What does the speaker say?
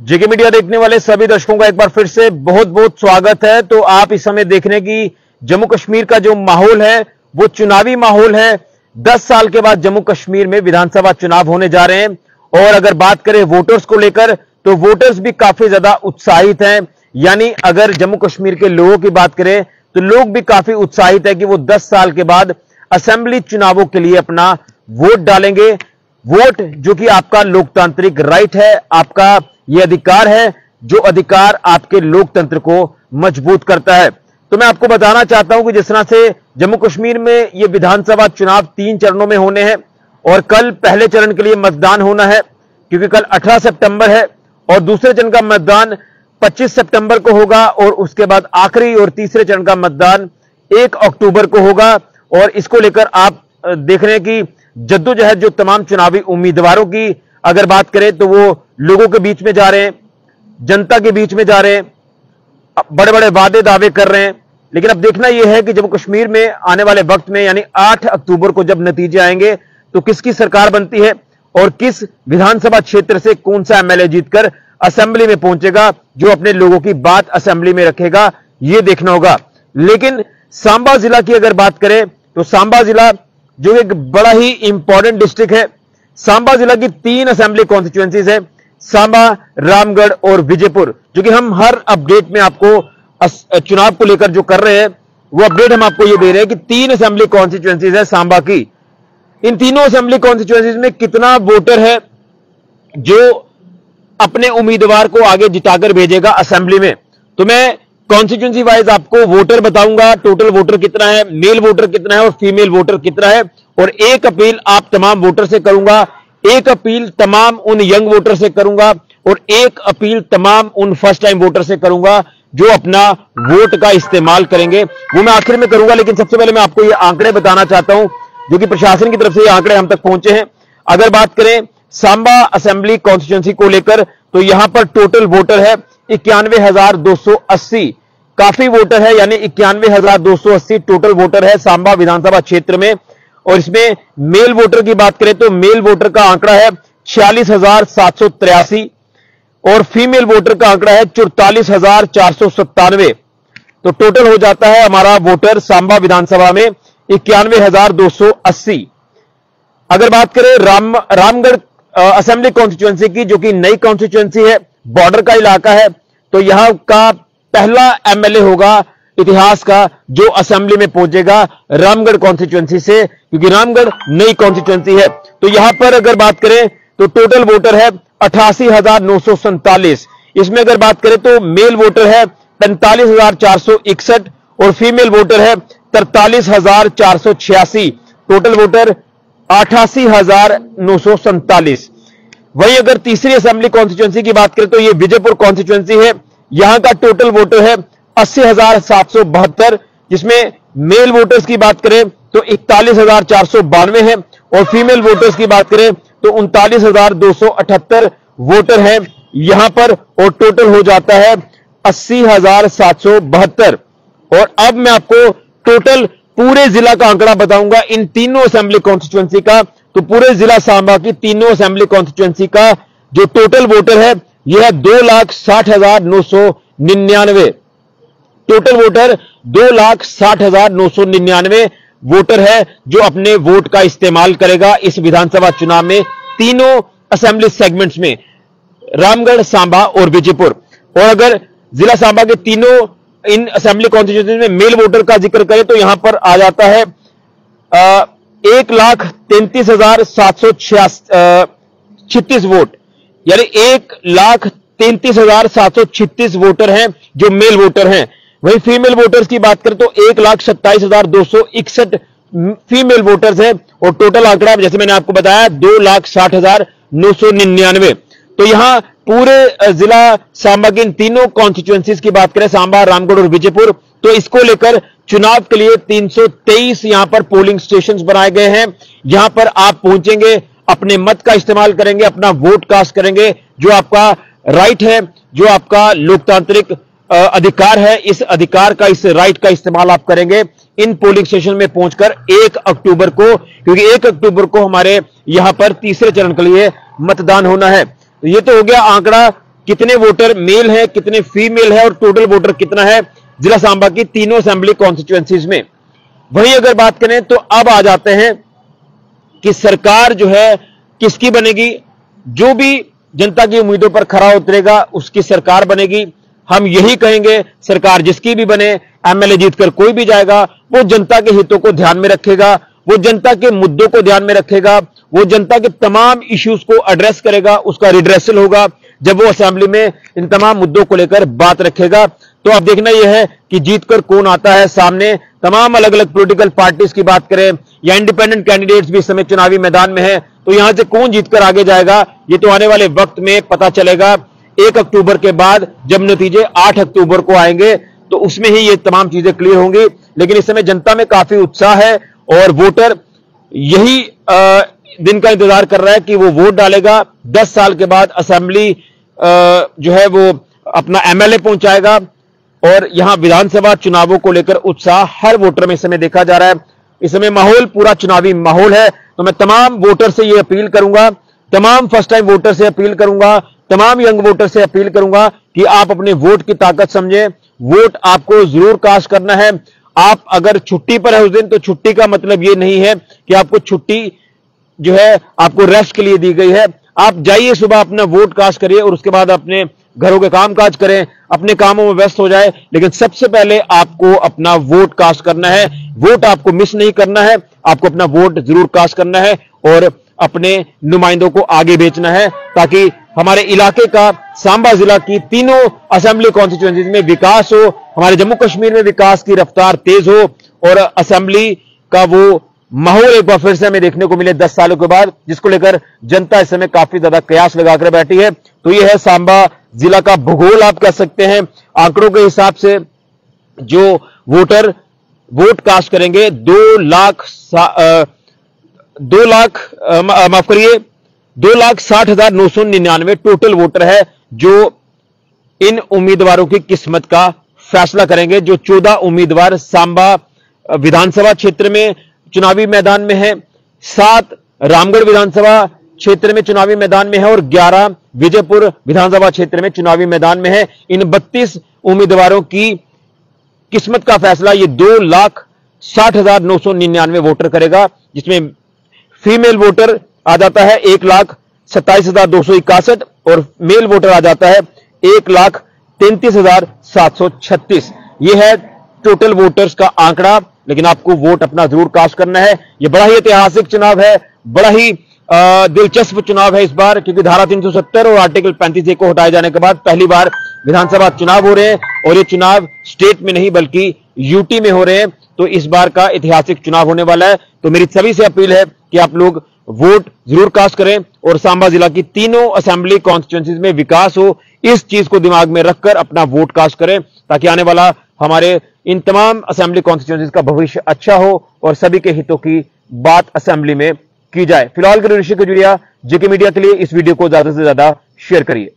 जेके media देखने वाले सभी दर्शकों का एक बार फिर से बहुत बहुत स्वागत है। तो आप इस समय देख रहे हैं कि जम्मू कश्मीर का जो माहौल है, वो चुनावी माहौल है। 10 साल के बाद जम्मू कश्मीर में विधानसभा चुनाव होने जा रहे हैं। और अगर बात करें वोटर्स को लेकर तो वोटर्स भी काफ़ी ज़्यादा उत्साहित हैं। यानी अगर जम्मू कश्मीर के लोगों की बात करें तो लोग भी काफ़ी उत्साहित है कि वो 10 साल के बाद असेंबली चुनावों के लिए अपना वोट डालेंगे। वोट जो कि आपका लोकतांत्रिक राइट है, आपका यह अधिकार है जो अधिकार आपके लोकतंत्र को मज़बूत करता है। तो मैं आपको बताना चाहता हूँ कि जिस तरह से जम्मू कश्मीर में ये विधानसभा चुनाव तीन चरणों में होने हैं और कल पहले चरण के लिए मतदान होना है, क्योंकि कल 18 सितंबर है और दूसरे चरण का मतदान 25 सितंबर को होगा और उसके बाद आखिरी और तीसरे चरण का मतदान 1 अक्टूबर को होगा। और इसको लेकर आप देख रहे हैं कि जद्दोजहद जो तमाम चुनावी उम्मीदवारों की अगर बात करें तो वो लोगों के बीच में जा रहे हैं, जनता के बीच में जा रहे हैं बड़े बड़े वादे दावे कर रहे हैं। लेकिन अब देखना यह है कि जम्मू कश्मीर में आने वाले वक्त में, यानी 8 अक्टूबर को जब नतीजे आएँगे तो किसकी सरकार बनती है और किस विधानसभा क्षेत्र से कौन सा एमएलए जीतकर असेंबली में पहुंचेगा, जो अपने लोगों की बात असेंबली में रखेगा, यह देखना होगा। लेकिन सांबा जिला की अगर बात करें तो सांबा जिला जो एक बड़ा ही इंपॉर्टेंट डिस्ट्रिक्ट है। सांबा जिला की तीन असेंबली कॉन्स्टिट्युएंसीज है। सांबा, रामगढ़ और विजयपुर, जो कि हम हर अपडेट में आपको चुनाव को लेकर जो कर रहे हैं, वो अपडेट हम आपको ये दे रहे हैं कि तीन असेंबली कॉन्स्टिट्युएंसीज है सांबा की। इन तीनों असेंबली कॉन्स्टिट्युएंसीज में कितना वोटर है, जो अपने उम्मीदवार को आगे जिताकर भेजेगा असेंबली में। तो मैं कॉन्स्टिट्यूंसी वाइज आपको वोटर बताऊँगा टोटल वोटर कितना है मेल वोटर कितना है और फीमेल वोटर कितना है, और एक अपील आप तमाम वोटर से करूँगा एक अपील तमाम उन यंग वोटर से करूँगा और एक अपील तमाम उन फ़र्स्ट टाइम वोटर से करूँगा जो अपना वोट का इस्तेमाल करेंगे। वो मैं आखिर में करूँगा, लेकिन सबसे पहले मैं आपको ये आंकड़े बताना चाहता हूँ, जो कि प्रशासन की तरफ़ से ये आंकड़े हम तक पहुँचे हैं। अगर बात करें सांबा असेंबली कॉन्स्टिट्यूंसी को लेकर तो यहाँ पर टोटल वोटर है इक्यानवे काफ़ी वोटर है, यानी इक्यानवे टोटल वोटर है सांबा विधानसभा क्षेत्र में। और इसमें मेल वोटर की बात करें तो मेल वोटर का आंकड़ा है छियालीस हज़ार सात सौ और फीमेल वोटर का आंकड़ा है चौतालीस हज़ार चार सौ सत्तानवे। तो टोटल हो जाता है हमारा वोटर सांबा विधानसभा में इक्यानवे हज़ार दो सौ अस्सी। अगर बात करें राम, रामगढ़ असेंबली कॉन्स्टिट्युएंसी की, जो कि नई कॉन्स्टिट्युएंसी है बॉर्डर का इलाका है तो यहाँ का पहला एमएलए होगा इतिहास का जो असेंबली में पहुंचेगा रामगढ़ कॉन्स्टिट्युएंसी से, क्योंकि रामगढ़ नई कॉन्स्टिट्युएंसी है। तो यहाँ पर अगर बात करें तो टोटल वोटर है अठासी इसमें अगर बात करें तो मेल वोटर है पैंतालीस और फीमेल वोटर है तरतालीस टोटल वोटर अठासी वही अगर तीसरी असेंबली कॉन्स्टिट्युएंसी की बात करें तो ये विजयपुर कॉन्स्टिट्युएंसी है। यहाँ का टोटल वोटर है अस्सी हज़ार सात सौ बहत्तर, जिसमें मेल वोटर्स की बात करें तो इकतालीस हज़ार चार सौ बानवे है और फीमेल वोटर्स की बात करें तो उनतालीस हज़ार दो सौ अठहत्तर वोटर है यहाँ पर और टोटल हो जाता है अस्सी हज़ार सात सौ बहत्तर। और अब मैं आपको टोटल पूरे जिला का आंकड़ा बताऊँगा इन तीनों असेंबली कॉन्स्टिट्युएंसी का। तो पूरे जिला सांबा की तीनों असेंबली कॉन्स्टिट्युएंसी का जो टोटल वोटर है, यह है दो लाख साठ हज़ार नौ सौ निन्यानवे। टोटल वोटर दो लाख साठ हज़ार नौ सौ निन्यानवे वोटर है जो अपने वोट का इस्तेमाल करेगा इस विधानसभा चुनाव में तीनों असेंबली सेगमेंट्स में रामगढ़ सांबा और विजयपुर। और अगर जिला सांबा के तीनों इन असेंबली कॉन्स्टिट्यूशन में मेल वोटर का ज़िक्र करें तो यहाँ पर आ जाता है आ, एक लाख तैंतीस हज़ार सात सौ छियास वोट। यानी एक लाख तैंतीस हज़ार सात सौ छत्तीस वोटर हैं जो मेल वोटर हैं। वही फीमेल वोटर्स की बात करें तो एक लाख सत्ताईस हज़ार दो सौ इकसठ फीमेल वोटर्स हैं और टोटल आंकड़ा, जैसे मैंने आपको बताया, दो लाख साठ हज़ार नौ सौ निन्यानवे। तो यहाँ पूरे जिला सांबा की इन तीनों कॉन्स्टिट्युएंसीज की बात करें, सांबा, रामगढ़ और विजयपुर तो इसको लेकर चुनाव के लिए 323 यहाँ पर पोलिंग स्टेशन बनाए गए हैं। यहाँ पर आप पहुँचेंगे, अपने मत का इस्तेमाल करेंगे, अपना वोट कास्ट करेंगे, जो आपका राइट है, जो आपका लोकतांत्रिक अधिकार है, इस अधिकार का, इस राइट का इस्तेमाल आप करेंगे। इन पोलिंग स्टेशन में पहुंचकर एक अक्टूबर को, क्योंकि एक अक्टूबर को हमारे यहाँ पर तीसरे चरण के लिए मतदान होना है। ये तो हो गया आंकड़ा, कितने वोटर मेल है, कितने फीमेल है और टोटल वोटर कितना है, जिला सांबा की तीनों असेंबली कॉन्स्टिट्युएंसीज में। वही अगर बात करें तो अब आ जाते हैं कि सरकार जो है, किसकी बनेगी? जो भी जनता की उम्मीदों पर खरा उतरेगा, उसकी सरकार बनेगी। हम यही कहेंगे, सरकार जिसकी भी बने एमएलए जीतकर कोई भी जाएगा, वो जनता के हितों को ध्यान में रखेगा, वो जनता के मुद्दों को ध्यान में रखेगा, वो जनता के तमाम इश्यूज़ को एड्रेस करेगा, उसका रिड्रेसल होगा, जब वो असेंबली में इन तमाम मुद्दों को लेकर बात रखेगा। तो अब देखना यह है कि जीतकर कौन आता है सामने, तमाम अलग अलग पॉलिटिकल पार्टीज़ की बात करें, या इंडिपेंडेंट कैंडिडेट्स भी इस समय चुनावी मैदान में है तो यहाँ से कौन जीतकर आगे जाएगा, ये तो आने वाले वक्त में पता चलेगा। एक अक्टूबर के बाद जब नतीजे आठ अक्टूबर को आएँगे तो उसमें ही ये तमाम चीज़ें क्लियर होंगी। लेकिन इस समय जनता में काफ़ी उत्साह है और वोटर यही आ, दिन का इंतज़ार कर रहा है कि वो वोट डालेगा। दस साल के बाद असेंबली जो है वो अपना एमएलए पहुंचाएगा और यहाँ विधानसभा चुनावों को लेकर उत्साह हर वोटर में इस समय देखा जा रहा है। इस समय माहौल पूरा चुनावी माहौल है। तो मैं तमाम वोटर से यह अपील करूँगा तमाम फ़र्स्ट टाइम वोटर से अपील करूँगा तमाम यंग वोटर से अपील करूँगा कि आप अपने वोट की ताकत समझें। वोट आपको ज़रूर कास्ट करना है। आप अगर छुट्टी पर है उस दिन तो छुट्टी का मतलब यह नहीं है कि आपको छुट्टी जो है, आपको रेस्ट के लिए दी गई है। आप जाइए सुबह, अपना वोट कास्ट करिए और उसके बाद अपने घरों के काम काज करें। अपने कामों में व्यस्त हो जाए, लेकिन सबसे पहले आपको अपना वोट कास्ट करना है। वोट आपको मिस नहीं करना है। आपको अपना वोट ज़रूर कास्ट करना है और अपने नुमाइंदों को आगे बेचना है ताकि हमारे इलाके का सांबा जिला की तीनों असेंबली कॉन्स्टिट्यूएंसीज में विकास हो, हमारे जम्मू कश्मीर में विकास की रफ्तार तेज हो और असेंबली का वो माहौल एक बार फिर से हमें देखने को मिले दस सालों के बाद, जिसको लेकर जनता इस समय काफ़ी ज़्यादा कयास लगाकर बैठी है। तो यह है सांबा जिला का भूगोल, आप कह सकते हैं। आंकड़ों के हिसाब से जो वोटर वोट कास्ट करेंगे, दो लाख दो लाख माफ़ करिए, दो लाख साठ हज़ार नौ सौ निन्यानवे टोटल वोटर है जो इन उम्मीदवारों की किस्मत का फैसला करेंगे, जो चौदह उम्मीदवार सांबा विधानसभा क्षेत्र में चुनावी मैदान में है, सात रामगढ़ विधानसभा क्षेत्र में चुनावी मैदान में है और ग्यारह विजयपुर विधानसभा क्षेत्र में चुनावी मैदान में है। इन बत्तीस उम्मीदवारों की किस्मत का फैसला ये दो लाख साठ हज़ार नौ सौ निन्यानवे वोटर करेगा, जिसमें फीमेल वोटर आ जाता है एक लाख सत्ताईस हज़ार दो सौ इक्यासठ और मेल वोटर आ जाता है एक लाख तैंतीस हज़ार सात सौ छत्तीस। यह है टोटल वोटर्स का आंकड़ा, लेकिन आपको वोट अपना ज़रूर कास्ट करना है। यह बड़ा ही ऐतिहासिक चुनाव है, बड़ा ही दिलचस्प चुनाव है इस बार, क्योंकि धारा 370 और आर्टिकल 35 ए को हटाए जाने के बाद पहली बार विधानसभा चुनाव हो रहे हैं, और ये चुनाव स्टेट में नहीं बल्कि यूटी में हो रहे हैं। तो इस बार का ऐतिहासिक चुनाव होने वाला है। तो मेरी सभी से अपील है कि आप लोग वोट ज़रूर कास्ट करें और सांबा जिला की तीनों असेंबली कॉन्स्टिट्यूंसीज में विकास हो। इस चीज़ को दिमाग में रखकर अपना वोट कास्ट करें ताकि आने वाला हमारे इन तमाम असेंबली कॉन्स्टिट्यूंसीज का भविष्य अच्छा हो और सभी के हितों की बात असेंबली में की जाए। फ़िलहाल के ऋषि कजुरिया जेके मीडिया के लिए इस वीडियो को ज़्यादा से ज़्यादा शेयर करिए।